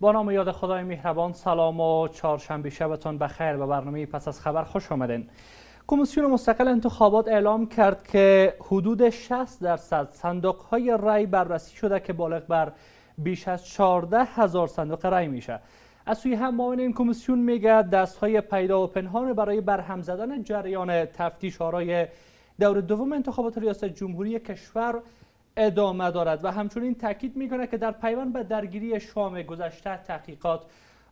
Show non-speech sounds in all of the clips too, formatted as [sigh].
با نام یاد خدای مهربان سلام و چهارشنبه شبتان بخیر به برنامه پس از خبر خوش آمدین. کمیسیون مستقل انتخابات اعلام کرد که حدود 60 درصد صندوق های رای بررسی شده که بالغ بر بیش از 14 هزار صندوق رای میشه. از سوی هم معاون این کمیسیون میگه دست های پیدا و پنهان برای برهم زدن جریان تفتیش آرای دور دوم انتخابات ریاست جمهوری کشور ادامه دارد و همچنین تاکید می‌کنه که در پیوند به درگیری شام گذشته تحقیقات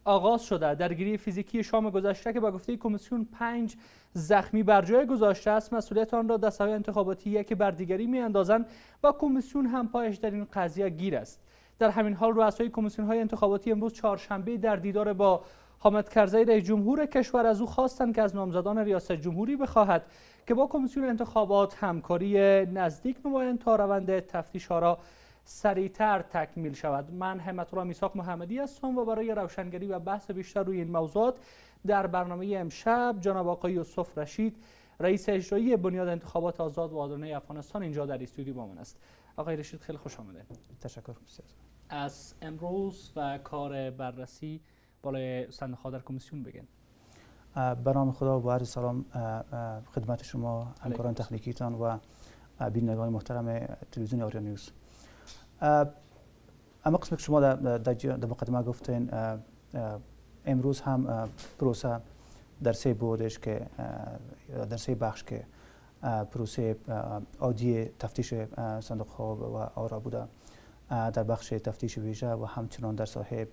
آغاز شده. درگیری فیزیکی شام گذشته که با گفته کمیسیون پنج زخمی بر جای گذاشته است مسئولیت آن را دستهای انتخاباتی یکی بر دیگری میاندازند و کمیسیون هم پایش در این قضیه گیر است. در همین حال رؤسای کمیسیون های انتخاباتی امروز چهارشنبه در دیدار با حامد کرزی رئیس جمهور کشور از او خواستند که از نامزدان ریاست جمهوری بخواهد که با کمیسیون انتخابات همکاری نزدیک نمایند تا روند تفتیش ها را سریعتر تکمیل شود. من همت الله میساق محمدی هستم و برای روشنگری و بحث بیشتر روی این موضوعات در برنامه امشب جناب آقای یوسف رشید رئیس اجرایی بنیاد انتخابات آزاد و عادلانه افغانستان اینجا در استودیو با من است. آقای رشید خیلی خوش آمده تشکر از امروز و کار بررسی بالای صندوق در کمیسیون بگین. به نام خدا و عرض سلام خدمت شما همکاران تکنیکیتان و بینندگان محترم تلویزیون آریا نیوز. اما قسم که شما در مقدمه گفتین امروز هم پروسه در سه بودش که در سه بخش که پروسه عادی تفتیش صندوق ها و آرا بوده در بخش تفتیش ویژه و همچنان در صاحب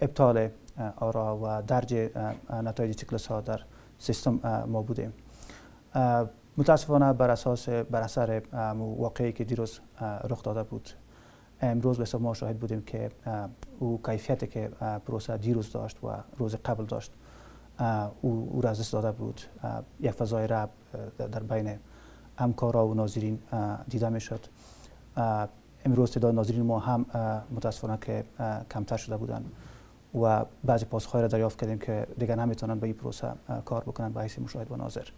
ابطال آرا و درج نتایج چکلس ها در سیستم ما بودیم. متاسفانه بر اساس بر اثر واقعی که دیروز رخ داده بود امروز به ما شاهد بودیم که او کیفیتی که پروسه دیروز داشت و روز قبل داشت او, او را دست داده بود. یک فضای رب در بین همکارا و ناظرین دیده می شد امروز تعداد ناظرین ما هم متاسفانه که کمتر شده بودند. و بعضی پاسخهای را دریافت کردیم که دیگر نمی‌تونن به این پروسه کار بکنن به حیث مشاهد و ناظر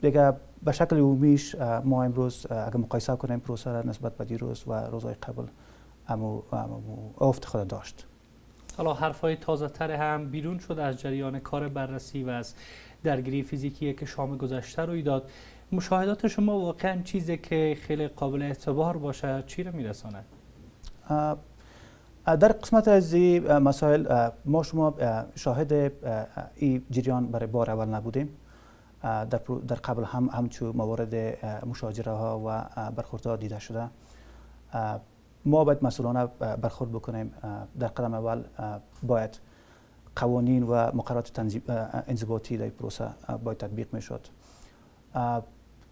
دیگه به شکل عمومیش ما امروز اگر مقایسه کنیم پروسه را نسبت به دیروز و روزهای قبل امو, افت خود داشت. حالا حرفای تازه تر هم بیرون شده از جریان کار بررسی و از درگیری فیزیکی که شام گذشته روی داد. مشاهدات شما واقعا چیزی که خیلی قابل اعتبار باشه چی رو میرساند؟ در قسمت از مسائل ما شما شاهد این جریان برای بار اول نبودیم. در, در قبل هم همچو موارد مشاجره ها و برخوردها دیده شده. ما باید مسئولانه برخورد بکنیم. در قدم اول باید قوانین و مقررات انضباطی در پروسه باید تطبیق می شد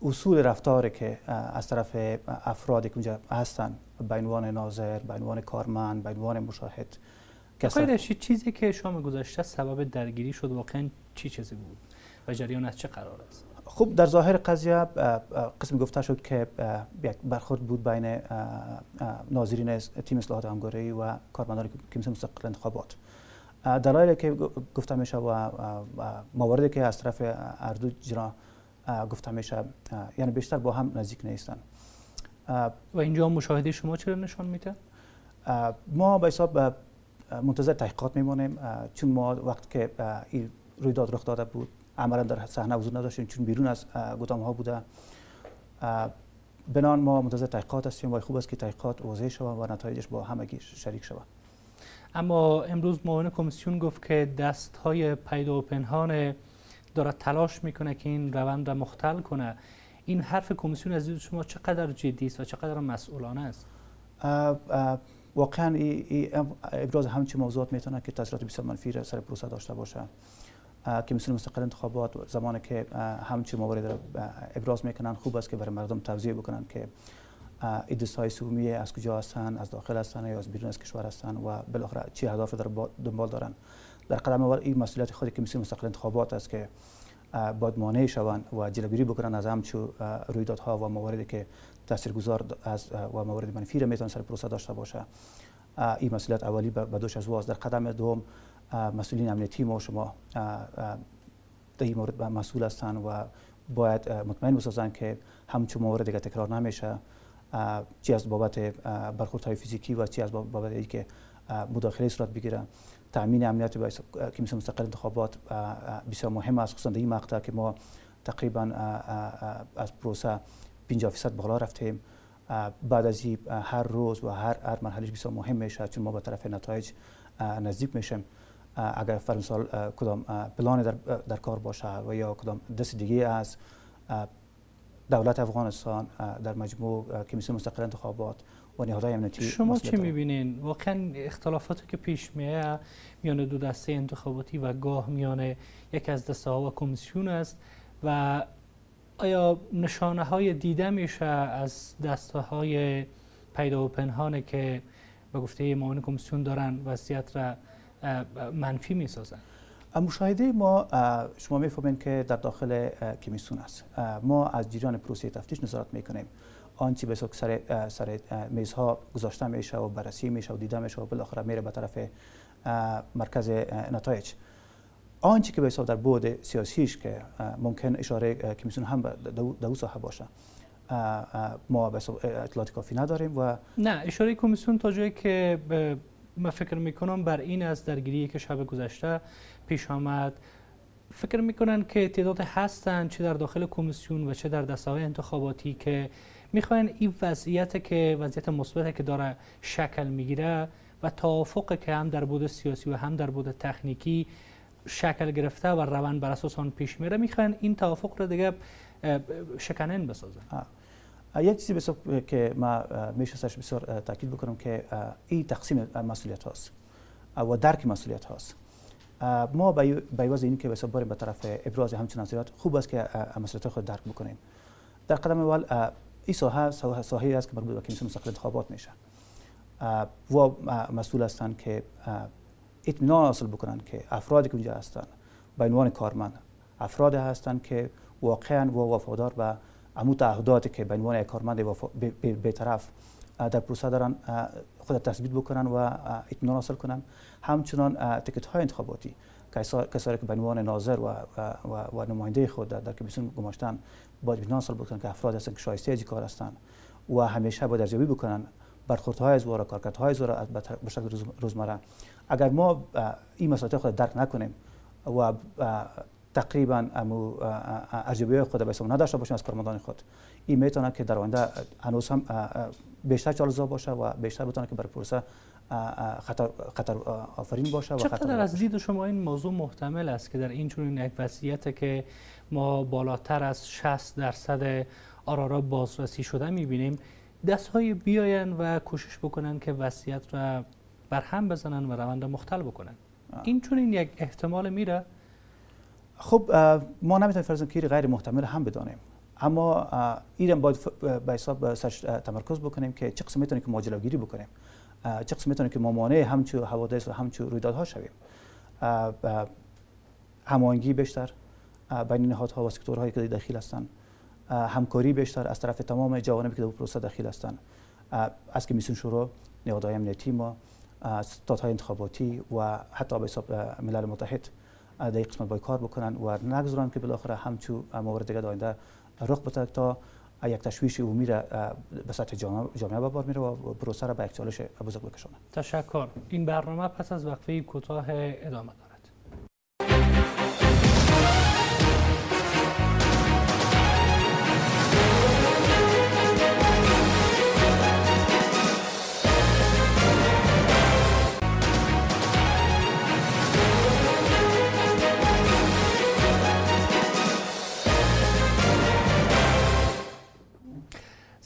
اصول رفتاری که از طرف افرادی که اونجا هستن به عنوان ناظر به عنوان کارمند به عنوان مشاهد آقای چیزی که شام گذشته سبب درگیری شد واقعا چی چیزی بود؟ و جریان از چه قرار است؟ خب در ظاهر قضیه قسم گفته شد که یک برخورد بود بین ناظرین تیم اصلاحات همکاری و کارمندان کمیسیون مستقل انتخابات. دلایلی که گفته میشه و مواردی که از طرف اردو جنا گفته میشه یعنی بیشتر با هم نزدیک نیستن. و اینجا مشاهده شما چرا نشان میده؟ ما به حساب منتظر تحقیقات میمونیم چون ما وقت که این رویداد رخ داده بود عملا در صحنه حضور نداشتیم چون بیرون از گدام ها بوده. بنان ما منتظر تحقیقات هستیم و خوب است که تحقیقات واضح شود و نتایجش با همگی شریک شود. اما امروز معاون کمیسیون گفت که دست های پیدا و پنهان دارد تلاش می‌کنه که این روند را مختل کنه. این حرف کمیسیون از شما چقدر جدی است و چقدر مسئولانه است؟ واقعا ای ابراز همچین موضوعات می‌تونه که تاثیرات بسیار منفی را سر پروسه داشته باشه. کمیسیون مستقل انتخابات زمانی که همچین موارد را ابراز می‌کنن خوب است که برای مردم توضیح بکنن که ایدس های سومی از کجا هستن از داخل هستن یا از بیرون از کشور هستن و بالاخره چی اهداف در دنبال دارن در قدم اول این مسئولیت خود کمیسیون مستقل انتخابات است که باید مانع شوند و جلوگیری بکنن از همچو رویدادها و مواردی که تاثیرگذار از و موارد منفی را می‌تونه سر پروسه داشته باشه. این مسئولیت اولی به دوش از واس. در قدم دوم مسئولین امنیتی ما شما در این مورد مسئول هستند و باید مطمئن بسازن که همچون موارد دیگه تکرار نمیشه. چی از بابت برخوردهای فیزیکی و چی از بابت اینکه مداخله صورت بگیره. تامین امنیت کمیسیون مستقل انتخابات بسیار مهم است خصوصا در این مقطع که ما تقریبا از پروسه 50 درصد بالا رفتیم. بعد از این هر روز و هر هر مرحله بسیار مهم میشه چون ما به طرف نتایج نزدیک میشیم. اگر فرانسال کدام پلان در, در کار باشه و یا کدام دست دیگه از دولت افغانستان در مجموع کمیسیون مستقل انتخابات و نهادهای امنیتی شما چی می‌بینین؟ واقعا اختلافاتی که پیش میه میان دو دسته انتخاباتی و گاه میان یک از دسته ها و کمیسیون است و آیا نشانه های دیده میشه از دسته های پیدا و پنهانه که به گفته معاون کمیسیون دارن وضعیت را منفی می‌سازن؟ مشاهده ما شما می‌فهمین که در داخل کمیسیون است. ما از جریان پروسه تفتیش نظارت می‌کنیم. آنچه به سر سر میزها گذاشته میشه و بررسی میشه و دیده میشه و بالاخره میره به طرف مرکز نتایج. آنچه که به حساب در بود سیاسیش که ممکن اشاره کمیسیون هم در او ساحه باشه. ما به اطلاعات کافی نداریم و نه اشاره کمیسیون تا جایی که من فکر می‌کنم بر این از درگیری که شب گذشته پیش آمد فکر می‌کنن که تعداد هستند چه در داخل کمیسیون و چه در دسته انتخاباتی که می‌خواین این وضعیت که وضعیت مثبت که داره شکل می‌گیره و توافق که هم در بود سیاسی و هم در بود تکنیکی شکل گرفته و روند بر اساس آن پیش میره می‌خواین این توافق رو دیگه شکنن بسازن یک چیزی بسیار که ما میشه بسیار تاکید بکنم که این تقسیم مسئولیت هاست و درک مسئولیت هاست. ما عوض این که بسیار باریم به طرف ابراز همچین نظریات خوب است که مسئولیت خود درک بکنیم. در قدم اول این ساحه ساحه است که مربوط به کمیسیون مستقل انتخابات میشه. و مسئول هستند که اطمینان حاصل بکنن که افرادی که اونجا هستند به عنوان کارمند افراد هستند که واقعا و وفادار به امو تعهداتی که به عنوان کارمند طرف در پروسه دارن خود تثبیت بکنن و اطمینان حاصل کنن. همچنان تکت های انتخاباتی کسایی که به عنوان ناظر و, و, و نماینده خود در کمیسیون گماشتن باید اطمینان حاصل بکنن که افراد هستن که شایسته از کار هستن و همیشه باید ارزیابی بکنن. برخوردهای از و کارکردهای از به شکل روزمره. اگر ما این مسائل خود درک نکنیم و تقریبا امو ارزیابی خود به نداشته باشیم از کارمندان خود این می‌تونه که در آینده هنوز هم بیشتر جالزا باشه و بیشتر بتونه که برای پروسه خطر, خطر آفرین باشه و چقدر از دید شما این موضوع محتمل است که در این چون یک وضعیت که ما بالاتر از 60 درصد آرارا بازرسی شده می‌بینیم دست های بیاین و کوشش بکنن که وضعیت را بر هم بزنن و روند مختل بکنن. این چون این یک احتمال میره؟ خب ما نمی‌تونیم فرض کنیم غیر محتمل هم بدانیم. اما این باید به حساب سرش تمرکز بکنیم که چه قسم می‌تونیم که ما جلوگیری بکنیم. چه قسم می‌تونیم که ما مانع همچو حوادث و همچو رویدادها شویم. هماهنگی بیشتر بین نهادها و سکتورهایی که داخل هستند همکاری بیشتر از طرف تمام جوانبی که در پروسه داخل هستند از کمیسیون شورا نهادهای امنیتی ما ستادهای انتخاباتی و حتی به حساب ملل متحد در قسمت باید کار بکنن و نگذارن که بالاخره همچو موارد دیگه آینده رخ بده تا یک تشویش عمومی را به سطح جامعه به بار میره و پروسه را به یک چالش بزرگ بکشونه تشکر. این برنامه پس از وقفه کوتاه ادامه دارد.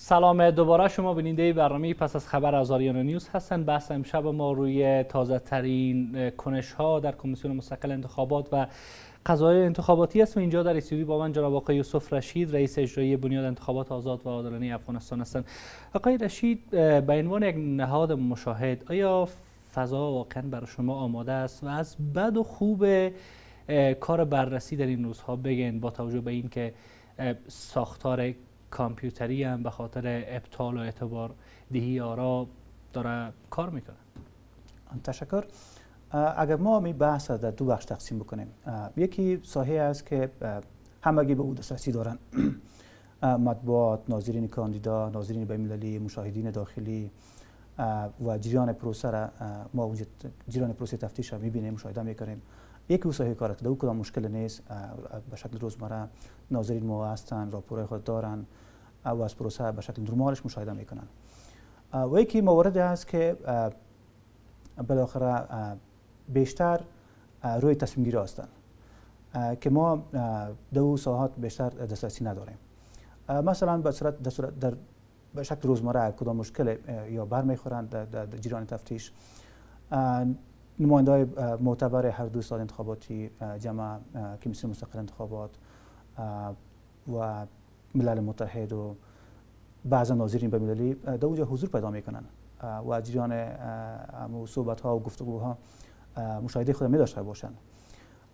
سلام دوباره شما بیننده برنامه پس از خبر از آریانا نیوز هستن. بحث امشب ما روی تازه ترین کنش ها در کمیسیون مستقل انتخابات و قضای انتخاباتی است و اینجا در استودیو با من جناب آقای یوسف رشید رئیس اجرایی بنیاد انتخابات آزاد و عادلانه افغانستان هستند آقای رشید به عنوان یک نهاد مشاهد آیا فضا واقعا برای شما آماده است و از بد و خوب کار بررسی در این روزها بگین با توجه به اینکه ساختار کامپیوتری هم به خاطر ابطال و اعتبار دهی آرا داره کار می‌کنه. تشکر. اگر ما می بحث در دو بخش تقسیم بکنیم یکی ساحه است که همگی به او دسترسی دارن. [clears throat] مطبوعات ناظرین کاندیدا ناظرین بین‌المللی مشاهدین داخلی و جریان پروسه را ما اونجا جریان پروسه تفتیش را می‌بینیم مشاهده می‌کنیم. یک وسایل کار کرده او کدام مشکل نیست؟ به شکل روزمره ناظرین ما هستن راپور خود دارن. و از پروسه به شکل نرمالش مشاهده می‌کنن. و یکی موارد است که بالاخره بیشتر روی تصمیم گیری هستند که ما دو ساعت بیشتر دسترسی نداریم. مثلا به صورت در, در به شکل روزمره کدام مشکل یا بر می‌خورند در جریان تفتیش. نماینده های معتبر هر دو سال انتخاباتی جمع کمیسیون مستقل انتخابات و ملل متحد و بعضا ناظرین به مللی در اونجا حضور پیدا می‌کنن. و جریان صحبت ها و گفتگوها مشاهده خود می داشته باشند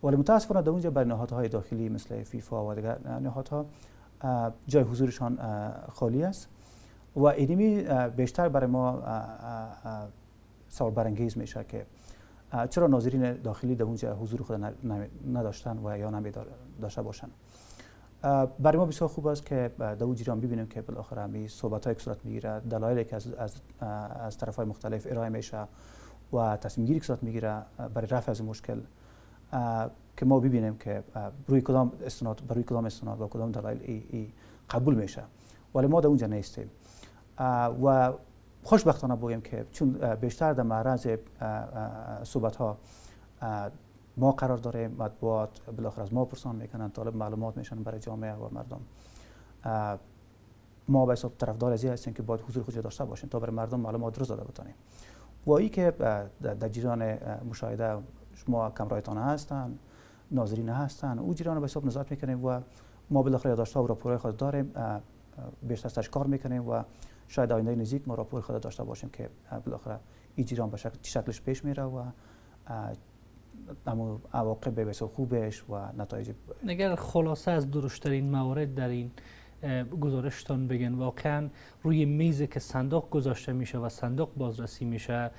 ولی متاسفانه در اونجا برای نهادهای داخلی مثل فیفا و دیگر نهادها جای حضورشان خالی است. و اینمی بیشتر برای ما سوال برانگیز میشه که چرا ناظرین داخلی در اونجا حضور خود نداشتن و یا نمی داشته باشند برای ما بسیار خوب است که در اون جریان ببینیم که بالاخره همی صحبت های صورت می‌گیره دلایلی که از, از, از طرف های مختلف ارائه میشه و تصمیم گیری صورت می‌گیره برای رفع از مشکل که ما ببینیم که روی کدام استناد برای کدام استناد و کدام دلایل ای, ای قبول میشه. ولی ما در اونجا نیستیم. و خوشبختانه بگویم که چون بیشتر در معرض صحبت ها ما قرار داریم مطبوعات بالاخره از ما پرسان می‌کنن طالب معلومات میشن برای جامعه و مردم. ما به حساب طرفدار ازی هستیم که باید حضور خود داشته باشیم تا برای مردم معلومات درست داده بتانیم. و ای که در جریان مشاهده شما کمرایتان هستن ناظرین هستن او جریان به حساب نظارت می‌کنیم و ما بالاخره یادداشت ها و راپورهای خود داریم بیشتر ازش کار می‌کنیم و شاید آینده نزدیک ما راپور خود داشته باشیم که بالاخره این جریان به شکل شکلش پیش میره و اما عواقب بسیار خوبش و نتایج اگر خلاصه از درشترین موارد در این گزارشتان بگن. واقعا روی میز که صندوق گذاشته میشه و صندوق بازرسی میشه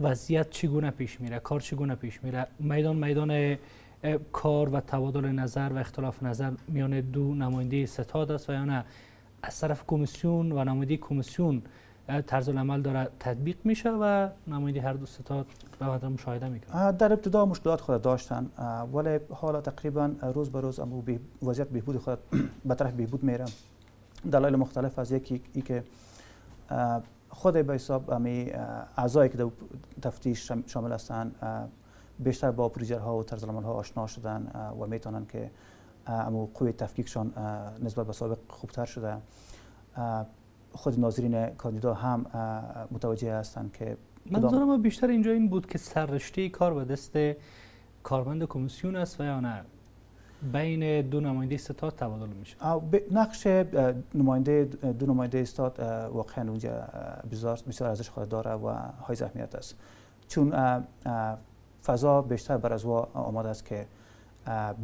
وضعیت چگونه پیش میره؟ کار چگونه پیش میره؟ میدان میدان کار و تبادل نظر و اختلاف نظر میان دو نماینده ستاد است و یا نه؟ از طرف کمیسیون و نماینده کمیسیون طرز العمل داره تطبیق میشه و نماینده هر دو ستاد به مشاهده می‌کنه. در ابتدا مشکلات خود داشتن ولی حالا تقریبا روز به روز امو وضعیت بهبود خود [clears throat] به طرف بهبود میره دلایل مختلف از یکی ای که خود به حساب امی اعضایی که در تفتیش شامل هستند بیشتر با ها و طرز ها آشنا شدن و می‌تونن که امو قوی تفکیکشان نسبت به سابق خوبتر شده. خود ناظرین کاندیدا هم متوجه هستند که منظور ما بیشتر اینجا این بود که سررشته کار به دست کارمند کمیسیون است و یا نه. بین دو نماینده ستاد تبادل میشه. نقش نماینده دو نماینده استاد واقعا اونجا بسیار بسیار ارزش خود داره و های اهمیت است. چون فضا بیشتر بر از آماده است که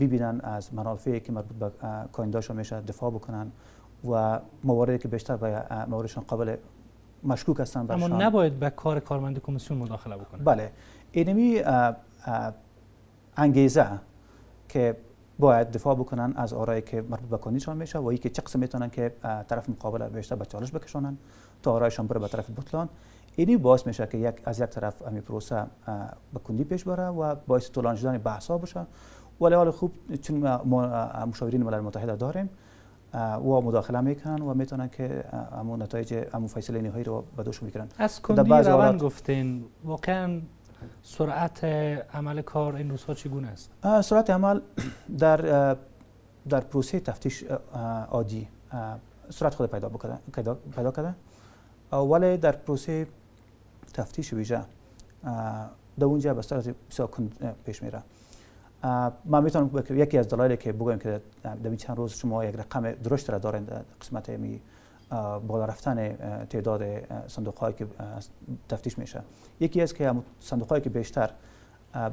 ببینن از منافعی که مربوط به کاندیداشون میشه دفاع بکنن و مواردی که بیشتر به مواردشان قابل مشکوک هستن اما نباید به کار کارمند کمیسیون مداخله بکنه. بله. اینمی انگیزه که باید دفاع بکنن از آرایی که مربوط به کاندیدشان میشه و که چه قسم می‌تونن که طرف مقابل بیشتر به چالش بکشونن تا آرایشان بره به طرف بطلان. اینی باعث میشه که یک از یک طرف امی پروسه به کندی پیش بره و باعث طولانی شدن بحث ها بشه. ولی حال خوب چون ما مشاورین ملل متحد داریم و مداخله می‌کنن و می‌تونن که امون نتایج امون فیصله نهایی رو به دوش می‌کنن از کندی روان گفتین واقعا سرعت عمل کار این روزها چگونه است؟ سرعت عمل در در پروسه تفتیش عادی سرعت خود پیدا بکنه پیدا کرده. ولی در پروسه تفتیش ویژه در اونجا به صورت بسیار پیش میره. ما می‌تونم یکی از دلایلی که بگویم که در چند روز شما یک رقم درشت را دارین در قسمت می بالا رفتن تعداد صندوق هایی که تفتیش میشه یکی از که صندوق هایی که بیشتر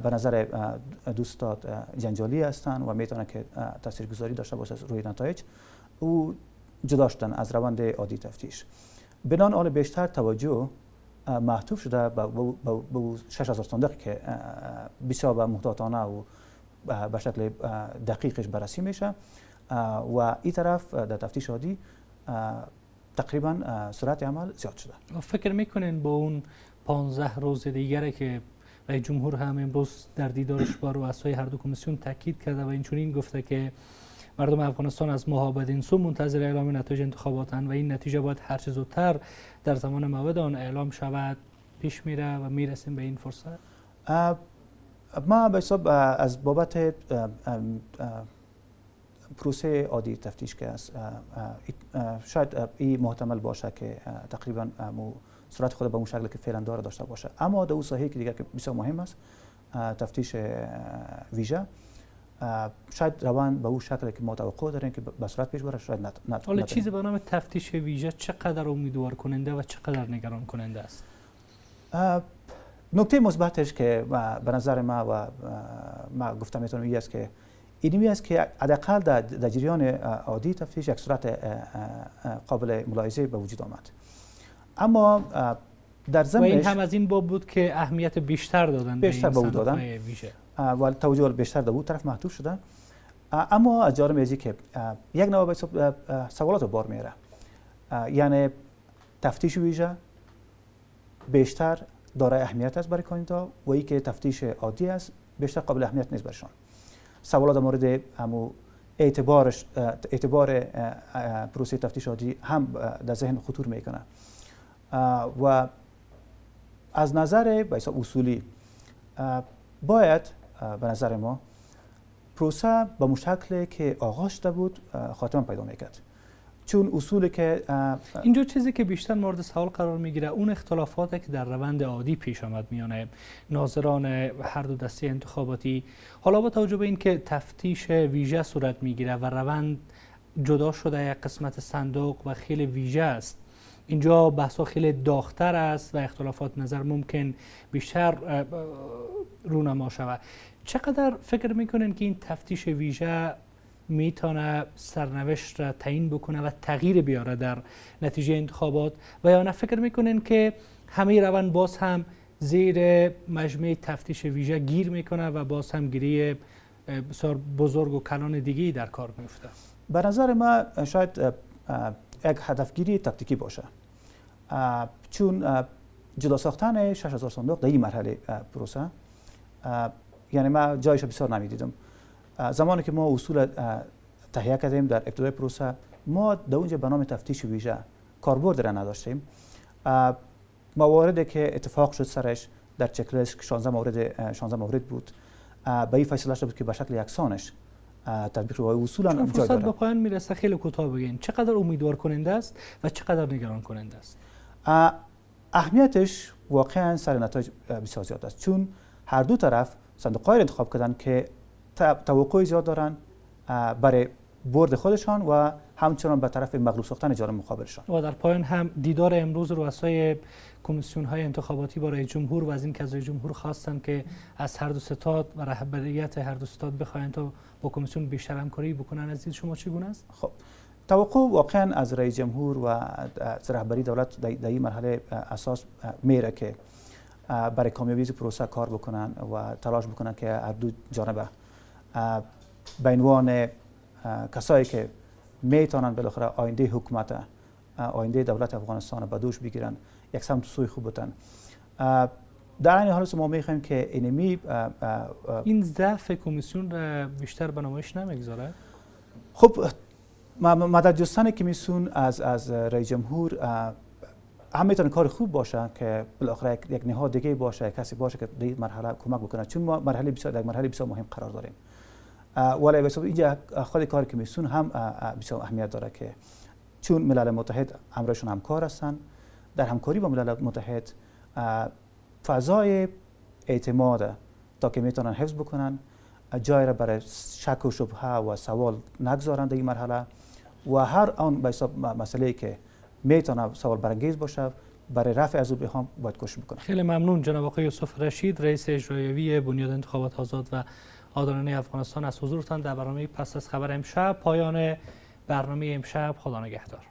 به نظر دوستات جنجالی هستند و می‌تونن که تاثیرگذاری داشته باشه روی نتایج او جدا شدن از روند عادی تفتیش بنان آن بیشتر توجه محتوف شده به 6000 صندوق که بسیار به محتاطانه و به شکل دقیقش بررسی میشه و این طرف در تفتیش عادی تقریبا سرعت عمل زیاد شده. فکر می‌کنین با اون 15 روز دیگره که رئیس جمهور هم امروز در دیدارش با رؤسای هر دو کمیسیون تاکید کرده و اینچنین گفته که مردم افغانستان از ماه سو منتظر اعلام نتایج انتخاباتن و این نتیجه باید هر چه زودتر در زمان موعد آن اعلام شود پیش میره و می‌رسیم به این فرصت. ما به حساب از بابت پروسه عادی تفتیش که است شاید این محتمل باشه که تقریبا صورت خود به اون شکل که فعلا داره داشته باشه. اما در اون که دیگر که بسیار مهم است تفتیش ویژه. شاید روان به اون شکل که ما توقع داریم که به صورت پیش بره شاید نت حالا چیزی به نام تفتیش ویژه چقدر امیدوار کننده و چقدر نگران کننده است نکته مثبتش که به نظر ما و ما گفتم می‌تونم این است که اینمی است که حداقل در جریان عادی تفتیش یک صورت قابل ملاحظه به وجود آمد. اما در و این هم از این باب بود که اهمیت بیشتر دادن بیشتر به دادن. و توجه بیشتر بود طرف محدود شدن اما از جانب ازی که یک نوع سوالات بار میره یعنی تفتیش ویژه بیشتر دارای اهمیت است برای کاندیدا و ای که تفتیش عادی است بیشتر قابل اهمیت نیست برشان سوالات در مورد همو اعتبارش اعتبار پروسه تفتیش عادی هم در ذهن خطور می‌کنه. و از نظر به اصولی باید به نظر ما پروسه به مشکل که آغاز شده بود خاتمه پیدا می‌کرد. چون اصولی که اینجا چیزی که بیشتر مورد سوال قرار می‌گیره اون اختلافاتی که در روند عادی پیش آمد میانه ناظران هر دو دسته انتخاباتی حالا با توجه به اینکه تفتیش ویژه صورت می‌گیره و روند جدا شده یک قسمت صندوق و خیلی ویژه است اینجا بحثا خیلی داختر است و اختلافات نظر ممکن بیشتر رونما شود. چقدر فکر می‌کنن که این تفتیش ویژه می‌تونه سرنوشت را تعیین بکنه و تغییر بیاره در نتیجه انتخابات. و یا نه فکر می‌کنن که همه روند باز هم زیر مجموعه تفتیش ویژه گیر می‌کنه و باز هم گیری بسیار بزرگ و کلان دیگه در کار میفته به نظر ما شاید یک هدفگیری تاکتیکی باشه. چون جدا ساختن 6000 صندوق در این مرحله پروسه یعنی ما جایش بسیار نمی‌دیدم. زمانی که ما اصول تهیه کردیم در ابتدای پروسه ما در اونجا به نام تفتیش ویژه کاربرد را نداشتیم. مواردی که اتفاق شد سرش در چکلیست 16 مورد 16 مورد بود. به این فیصله شده بود که به شکل یکسانش تطبیق و اصولا چون فرصت به پایان می‌رسه؟ خیلی کوتاه بگین. چقدر امیدوار کننده است و چقدر نگران کننده است؟ اهمیتش واقعا سر نتایج بسیار زیاد است. چون هر دو طرف صندوق انتخاب کردن که توقع زیاد دارن برای برد خودشان و همچنان به طرف مغلوب ساختن جانب مقابلشان. و در پایان هم دیدار امروز رؤسای کمیسیون های انتخاباتی برای جمهور و از این که از جمهور خواستن که از هر دو ستاد و رهبریت هر دو ستاد بخواین تا با کمیسیون بیشتر همکاری بکنن از دید شما چگونه است؟ خب توقع واقعا از رئیس جمهور و از رهبری دولت در این مرحله اساس میره که برای کامیابی پروسه کار بکنن و تلاش بکنن که هر دو جانبه به عنوان کسایی که می‌تونن بالاخره آینده حکومت آینده دولت افغانستان به دوش بگیرن یک سمت سوی خوب بتن. در این حال ما می‌خوایم که اینمی این ضعف کمیسیون را بیشتر به نمایش نمی‌گذاره؟ خب مدد جستن کمیسیون از از رئیس جمهور هم می‌تونه کار خوب باشه که بالاخره یک نهاد دیگه باشه کسی باشه که در مرحله کمک بکنه. چون ما مرحله بسیار در مرحله بسیار مهم قرار داریم. ولی به اینجا خود کار کمیسیون هم بسیار اهمیت داره که چون ملل متحد امرشون همکار هستن در همکاری با ملل متحد فضای اعتماد تا که می‌تونن حفظ بکنن جای را برای شک و شبهه و سوال نگذارن در این مرحله و هر آن به مسئله که می‌تونه سوال برانگیز باشه برای رفع از او بخوام باید کوشش بکنم خیلی ممنون جناب آقای یوسف رشید رئیس اجرایی بنیاد انتخابات آزاد و آدانان افغانستان از حضورتان در برنامه پس از خبر امشب. پایان برنامه امشب خدا نگهدار.